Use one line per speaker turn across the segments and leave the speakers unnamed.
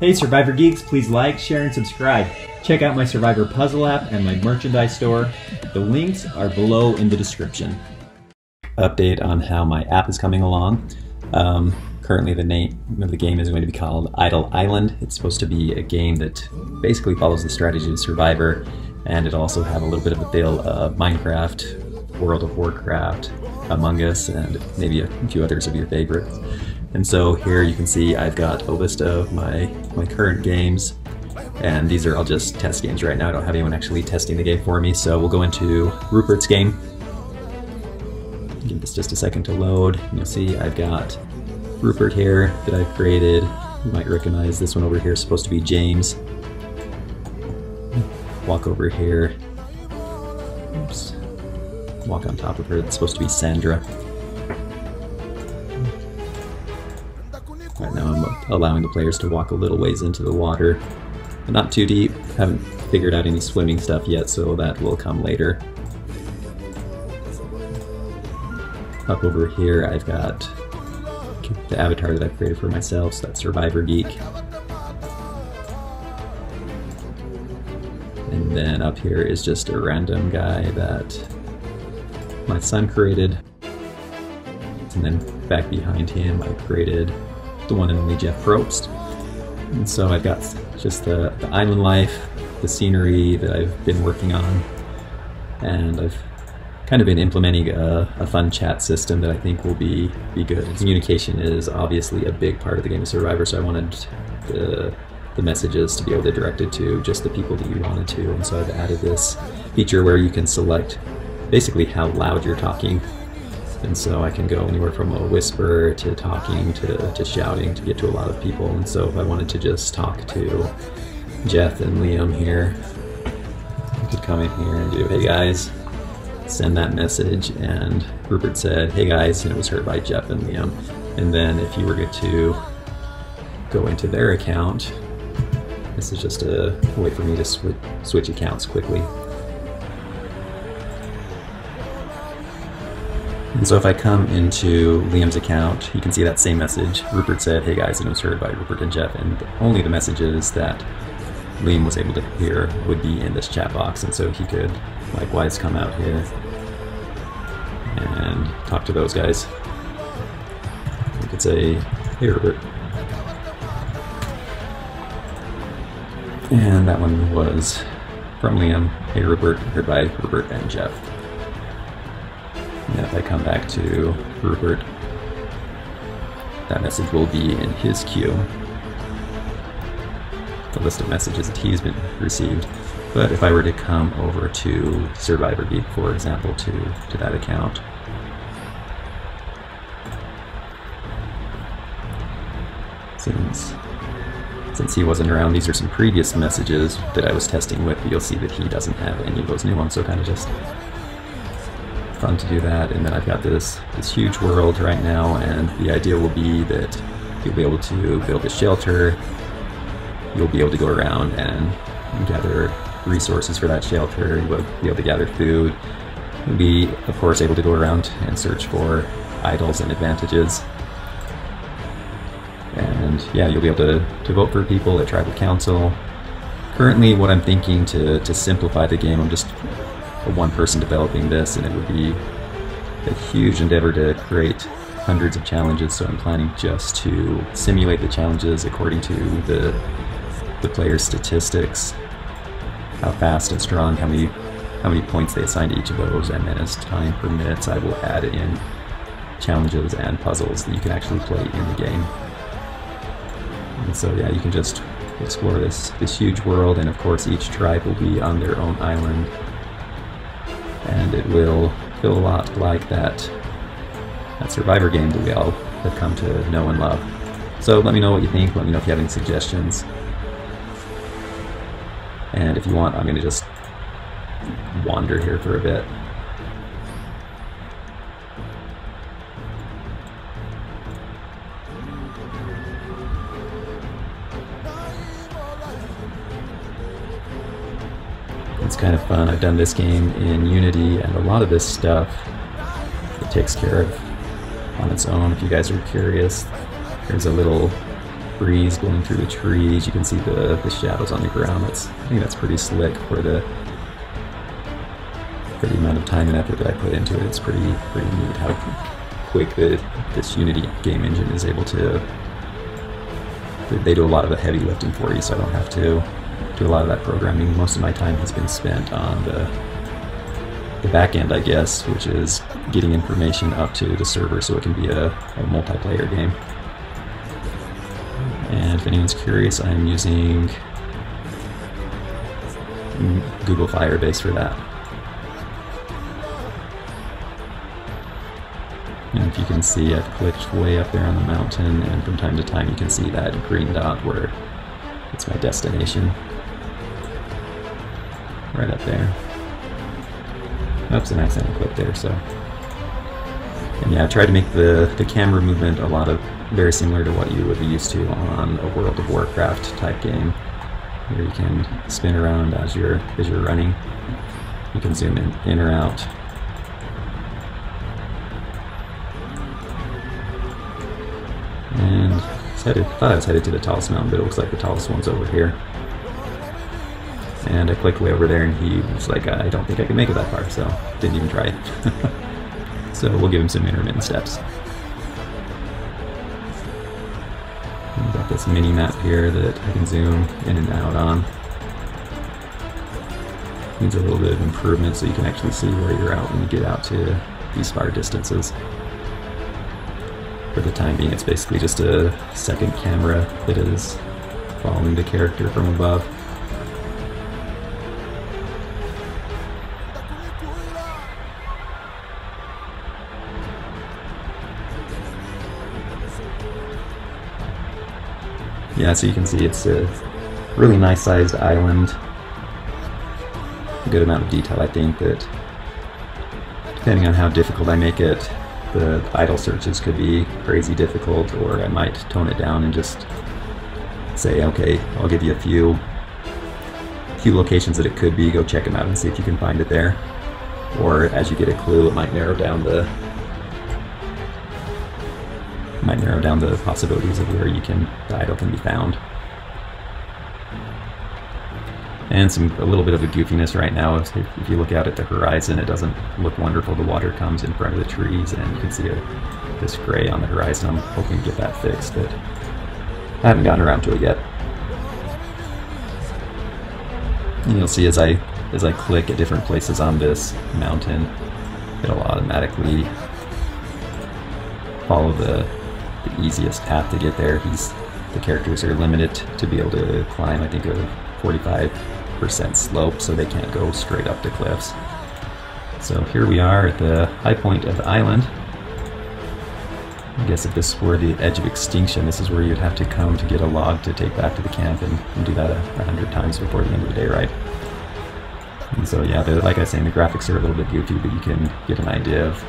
Hey Survivor Geeks, please like, share, and subscribe. Check out my Survivor Puzzle app and my merchandise store. The links are below in the description. Update on how my app is coming along. Um, currently, the name of the game is going to be called Idol Island. It's supposed to be a game that basically follows the strategy of Survivor, and it'll also have a little bit of a feel of Minecraft, World of Warcraft, Among Us, and maybe a few others of your favorites. And so here you can see I've got a list of my, my current games, and these are all just test games right now. I don't have anyone actually testing the game for me, so we'll go into Rupert's game. Give this just a second to load. You'll see I've got Rupert here that I've created. You might recognize this one over here is supposed to be James. Walk over here. Oops. Walk on top of her. It's supposed to be Sandra. Right now I'm allowing the players to walk a little ways into the water. But not too deep. Haven't figured out any swimming stuff yet, so that will come later. Up over here I've got the avatar that I've created for myself, so that's Survivor Geek. And then up here is just a random guy that my son created. And then back behind him I created the one and only Jeff Probst. And so I've got just the, the island life, the scenery that I've been working on, and I've kind of been implementing a, a, fun chat system that I think will be be good. Communication is obviously a big part of the game of Survivor, so I wanted the, the messages to be able to direct it to just the people that you wanted to, and so I've added this feature where you can select basically how loud you're talking and so I can go anywhere from a whisper to talking to, to shouting to get to a lot of people. And so if I wanted to just talk to Jeff and Liam here, I could come in here and do, hey guys, send that message. And Rupert said, hey guys, and it was heard by Jeff and Liam. And then if you were to go into their account, this is just a way for me to sw switch accounts quickly. And so if I come into Liam's account, you can see that same message. Rupert said, hey guys, and it was heard by Rupert and Jeff, and only the messages that Liam was able to hear would be in this chat box, and so he could likewise come out here and talk to those guys. You could say, hey Rupert. And that one was from Liam, hey Rupert, heard by Rupert and Jeff. And if I come back to Rupert, that message will be in his queue. The list of messages that he's been received. But if I were to come over to Survivor Geek, for example, to, to that account, since since he wasn't around, these are some previous messages that I was testing with, but you'll see that he doesn't have any of those new ones, so kind of just fun to do that. And then I've got this, this huge world right now, and the idea will be that you'll be able to build a shelter, you'll be able to go around and gather resources for that shelter, you'll be able to gather food, you'll be, of course, able to go around and search for idols and advantages. And yeah, you'll be able to, to vote for people at Tribal Council. Currently, what I'm thinking to, to simplify the game, I'm just one person developing this, and it would be a huge endeavor to create hundreds of challenges. So I'm planning just to simulate the challenges according to the the player's statistics, how fast and strong, how many how many points they assign to each of those, and then as time permits, I will add in challenges and puzzles that you can actually play in the game. And so yeah, you can just explore this this huge world, and of course each tribe will be on their own island and it will feel a lot like that, that Survivor game that we all have come to know and love. So let me know what you think, let me know if you have any suggestions. And if you want, I'm going to just wander here for a bit. Kind of fun. I've done this game in Unity, and a lot of this stuff it takes care of on its own. If you guys are curious, there's a little breeze blowing through the trees. You can see the, the shadows on the ground. That's I think that's pretty slick for the for the amount of time and effort that I put into it. It's pretty pretty neat how quick the, this Unity game engine is able to. They do a lot of the heavy lifting for you, so I don't have to do a lot of that programming. Most of my time has been spent on the the back end, I guess, which is getting information up to the server so it can be a, a multiplayer game. And if anyone's curious, I'm using Google Firebase for that. And if you can see, I've clicked way up there on the mountain, and from time to time you can see that green dot where it's my destination. Right up there. Oops, an accident clip there, so. And yeah, I tried to make the, the camera movement a lot of very similar to what you would be used to on a World of Warcraft type game, where you can spin around as you're as you're running. You can zoom in, in or out. And I headed, I thought I was headed to the tallest mountain, but it looks like the tallest one's over here. And I clicked way over there, and he was like, I don't think I can make it that far, so didn't even try it. so we'll give him some intermittent steps. We've got this mini map here that I can zoom in and out on. Needs a little bit of improvement so you can actually see where you're out when you get out to these far distances. For the time being, it's basically just a second camera that is following the character from above. Yeah, so you can see it's a really nice sized island. A good amount of detail, I think, that depending on how difficult I make it, the idol searches could be crazy difficult, or I might tone it down and just say, okay, I'll give you a few few locations that it could be, go check them out and see if you can find it there. Or as you get a clue, it might narrow down the might narrow down the possibilities of where you can the idol can be found. And some a little bit of a goofiness right now. If, if you look out at the horizon, it doesn't look wonderful. The water comes in front of the trees, and you can see a, this gray on the horizon. I'm hoping to get that fixed, but I haven't gotten around to it yet. And you'll see as I as I click at different places on this mountain, it'll automatically follow the the easiest path to get there. He's the characters are limited to be able to climb, I think, a 45% slope, so they can't go straight up the cliffs. So here we are at the high point of the island. I guess if this were the edge of extinction, this is where you'd have to come to get a log to take back to the camp and, and do that a, a hundred times before the end of the day, right? And so yeah, like I was saying, the graphics are a little bit goofy, but you can get an idea of,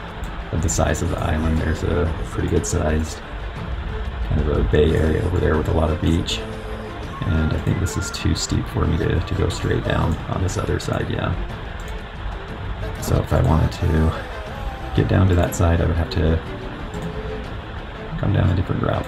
of the size of the island. There's a pretty good sized kind of a bay area over there with a lot of beach. And I think this is too steep for me to, to go straight down on this other side, yeah. So if I wanted to get down to that side, I would have to come down a different route.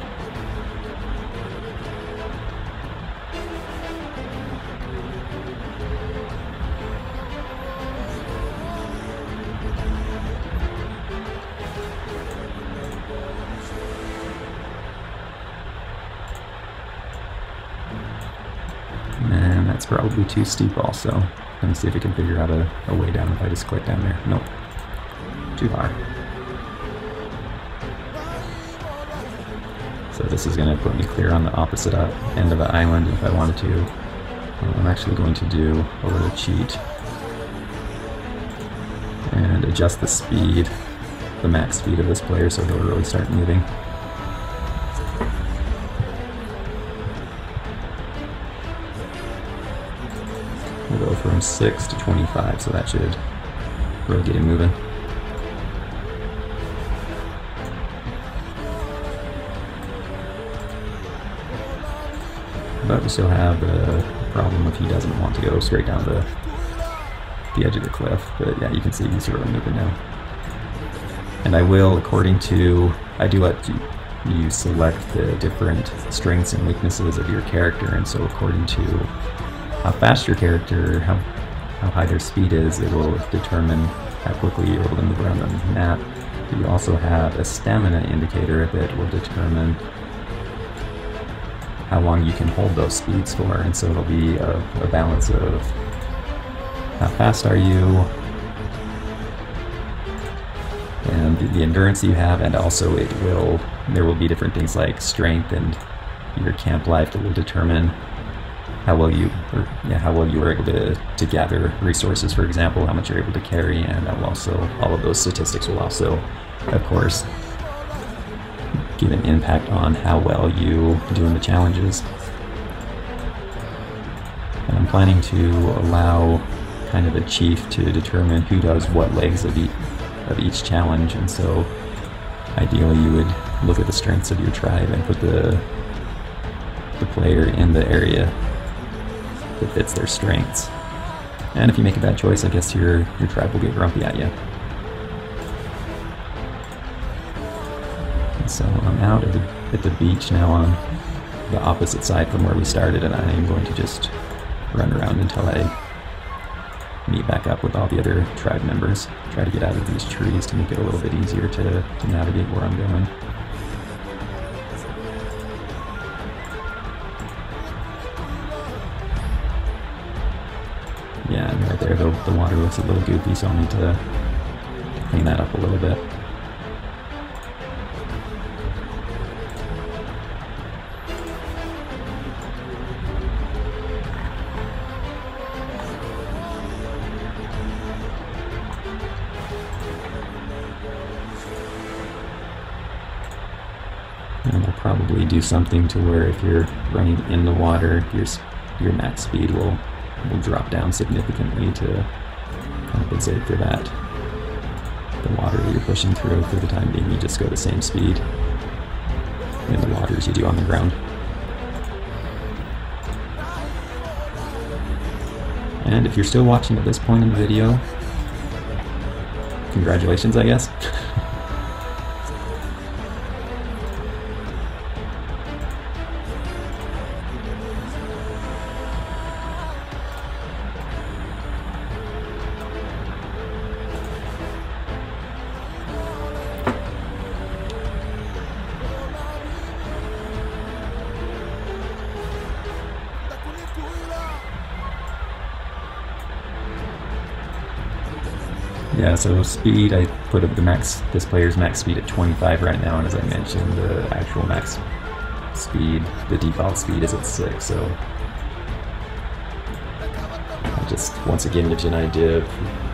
Too steep also. Let me see if I can figure out a, a way down if I just click down there. Nope. Too high. So this is going to put me clear on the opposite uh, end of the island if I wanted to. I'm actually going to do a little cheat and adjust the speed, the max speed of this player so it'll really start moving. We'll go from 6 to 25, so that should really get him moving. But we still have the problem if he doesn't want to go straight down the the edge of the cliff. But yeah, you can see he's really moving now. And I will, according to, I do let you, you select the different strengths and weaknesses of your character, and so according to how fast your character, how, how high their speed is, it will determine how quickly you're able to move around on the map. You also have a stamina indicator that will determine how long you can hold those speeds for, and so it'll be a, a balance of how fast are you, and the, the endurance you have, and also it will there will be different things like strength and your camp life that will determine how well you or, yeah, how well you were able to, to gather resources, for example, how much you're able to carry, and that will also all of those statistics will also, of course, give an impact on how well you do in the challenges. And I'm planning to allow kind of a chief to determine who does what legs of each, of each challenge, and so ideally you would look at the strengths of your tribe and put the the player in the area that fits their strengths. And if you make a bad choice, I guess your your tribe will get grumpy at you. So I'm out at the, at the beach now on the opposite side from where we started, and I am going to just run around until I meet back up with all the other tribe members. Try to get out of these trees to make it a little bit easier to, to navigate where I'm going. The, water looks a little goofy, so I'll need to clean that up a little bit. And we'll probably do something to where if you're running in the water, your your max speed will will drop down significantly to compensate for that. The water you're pushing through for the time being, you just go the same speed in the water as you do on the ground. And if you're still watching at this point in the video, congratulations, I guess. Yeah, so speed, I put up the max, this player's max speed at 25 right now, and as I mentioned, the actual max speed, the default speed is at 6, so I just once again gives you an idea of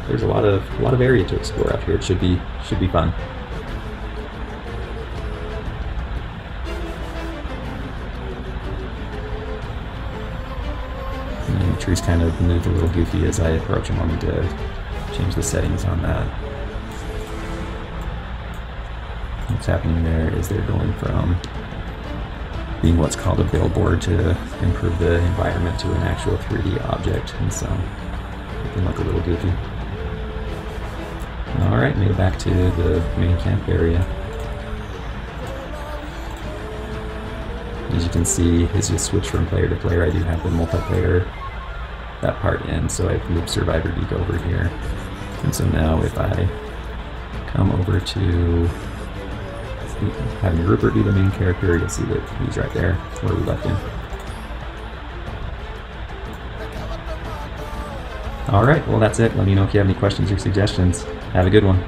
there's a lot of a lot of area to explore out here. It should be should be fun. And the trees kind of move a little goofy as I approach them. on the to change the settings on that. What's happening there is they're going from being what's called a billboard to improve the environment to an actual 3D object, and so it can look a little goofy. Alright, made back to the main camp area. As you can see, as you switch from player to player, I do have the multiplayer that part in, so I've moved Survivor Geek over here. And so now if I come over to having Rupert be the main character, you'll see that he's right there where we left him. Alright, well that's it. Let me know if you have any questions or suggestions. Have a good one.